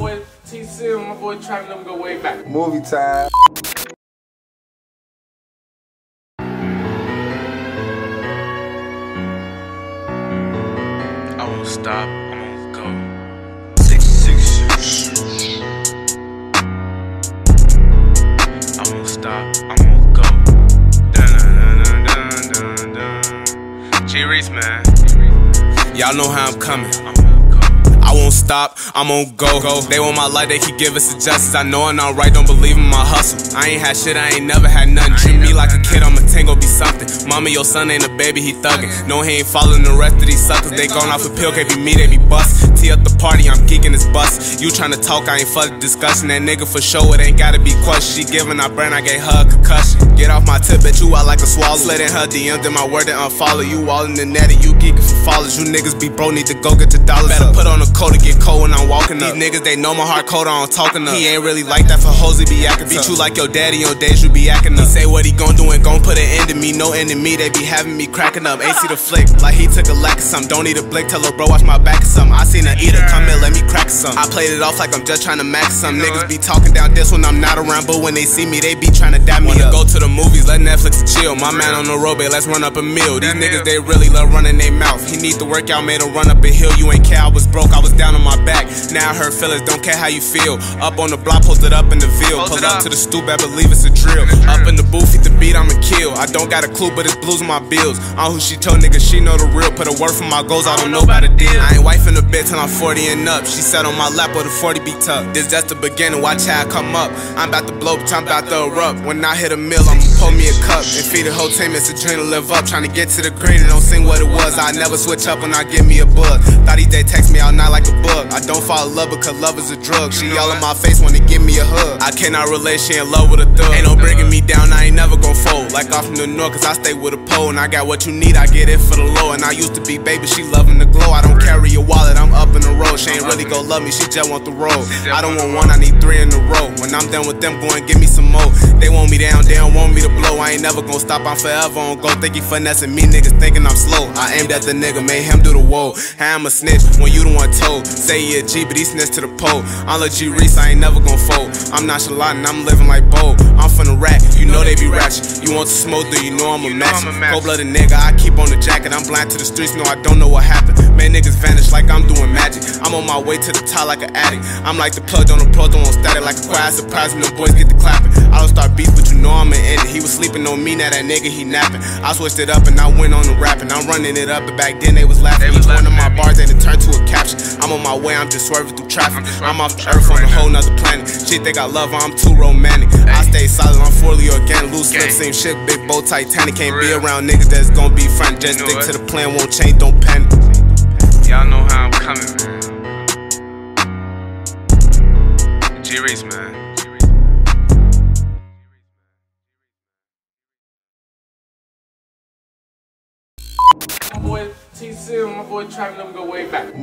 boy TC and my boy Travis them go way back. Movie time. I won't stop, I'm gonna go. Six, six, I won't stop, I'm gonna go. Dun, dun, dun, dun, dun, dun. G Reese, man. Y'all know how I'm coming. I'm gonna go. I won't stop, I'm on go. go. They want my life, they keep giving suggestions. I know I'm not right, don't believe in my hustle. I ain't had shit, I ain't never had nothing. Treat me like a kid, I'm a tango, be something. Mama, your son ain't a baby, he thuggin'. No, he ain't following the rest of these suckers. They gone off a pill, can't be me, they be bust. Tee up the party, I'm this bus. You tryna talk, I ain't fuck the discussion. That nigga for sure, it ain't gotta be questioned. She giving, I burn, I gave her a concussion. Get off my tip, bet you out like a swallow. Slid in her DM, then my word and unfollow. You all in the net and you geeking for followers. You niggas be bro, need to go get your dollars. Better put on a coat to get cold when I'm walking up. These niggas, they know my heart cold, I don't talking up. He ain't really like that for hoes, he be acting Beat you like your daddy on days you be acting up. He say what he gon' do and gon' put an end to me. No end to me, they be having me cracking up. Ain't see the flick, like he took a lack of something. Don't need a blink, tell her bro, watch my back or something. I seen her eater come in, let me crack some. I played it off like I'm just trying to max some. Niggas be talking down this when I'm not around, but when they see me, they be trying to dab me Wanna up. go to the movies, let Netflix chill. My man on the road, babe, let's run up a meal. These niggas, they really love running their mouth. He need to work out, made him run up a hill. You ain't care, I was broke, I was down on my back. Now I hurt feelings, don't care how you feel. Up on the block, posted up in the field. Pull up to the stoop, I believe it's a drill. Up in the booth, hit the beat, I'ma kill. I don't got a clue, but it's blues on my bills. On who she told nigga, she know the real. Put a word for my goals, I don't know about the deal. I ain't wifing a bit till I'm 40 and up. She sat on my lap with a 40 beat tuck. This just the beginning, watch how I come up. I'm about to blow, time about to erupt. When I hit a mill, I'ma pour me a cup and feed the whole team. It's a dream to live up. Trying to get to the green and don't sing what it was. I never switch up when I give me a bug. Thought he day text me all night like a bug. I don't fall in love because love is a drug. She all in my face they give me a hug. I cannot relate, she in love with a thug. Ain't no bringing me down, I ain't never gon' fold. Like off from the north, cause I stay with a pole. And I got what you need, I get it for the low. And I used to be baby, she loving the glow. I don't carry a wallet, I'm up in the road. She ain't really gon' love me, she just want the road. I don't want one, I need three in a row. When I'm done with them, go and give me some more. They want me down, they don't want me to blow. I ain't never gon' stop, I'm forever on go. Think he finessing me, niggas thinking I'm slow. I aimed at the nigga, made him do the woe. How I'm a snitch when you the one told. Say he a G, but he snitched to the pole. I'm a G Reese, I ain't never gon' fold. I'm nonchalant and I'm living like Bo. I'm from the rack, you know they be ratchet. You want to smoke, do you know I'm a match? Cold blooded nigga, I keep on the jacket. I'm blind to the streets, no, I don't know what happened. Man, on my way to the top like an addict. I'm like the plug on the pro, don't static like a choir. Surprise when the boys get the clapping. I don't start beef, but you know I'm an end. He was sleeping on me, now that nigga he napping. I switched it up and I went on the rapping. I'm running it up, but back then they was laughing. Each one of my bars they done turned to a caption. I'm on my way, I'm just swerving through traffic. I'm off the earth on a whole nother planet. Shit they got love I'm too romantic. I stay solid, I'm fully organic. Loose lips, same shit, big bow, Titanic. Can't be around niggas that's gonna be friend. Just stick to the plan, won't change, don't panic. Y'all know how I'm coming, man. G Reese, man. My boy TC and my boy Travis them go way back.